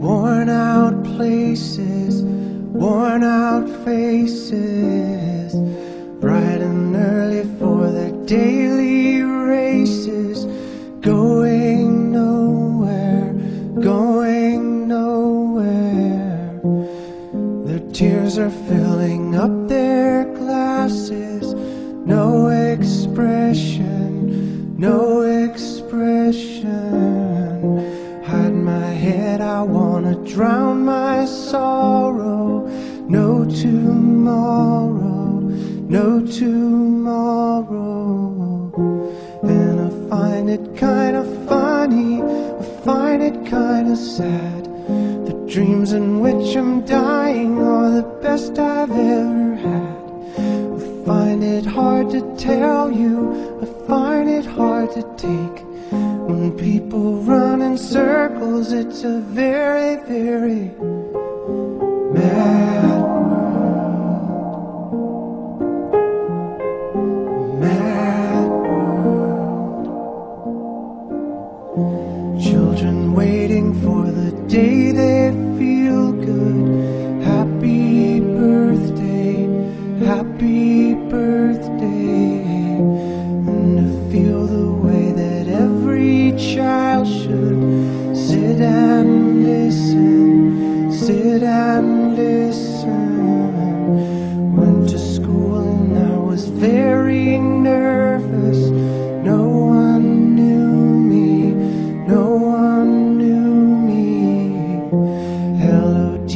worn out places, worn out faces, bright and early for their daily tears are filling up their glasses, no expression, no expression. Hide my head, I wanna drown my sorrow. No tomorrow, no tomorrow. And I find it kinda funny, I find it kinda sad. The dreams in which I'm dying to tell you, I find it hard to take. When people run in circles, it's a very, very mad world. Mad world. Children waiting for the day they feel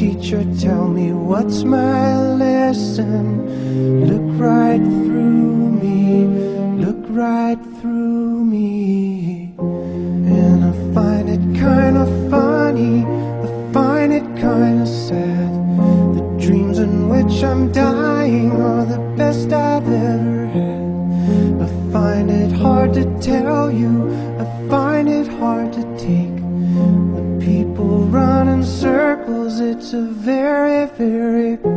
teacher, tell me what's my lesson. Look right through me, look right through me. And I find it kinda funny, I find it kinda sad. The dreams in which I'm dying are the best I've ever had. I find it hard to tell you, I find It's a very, very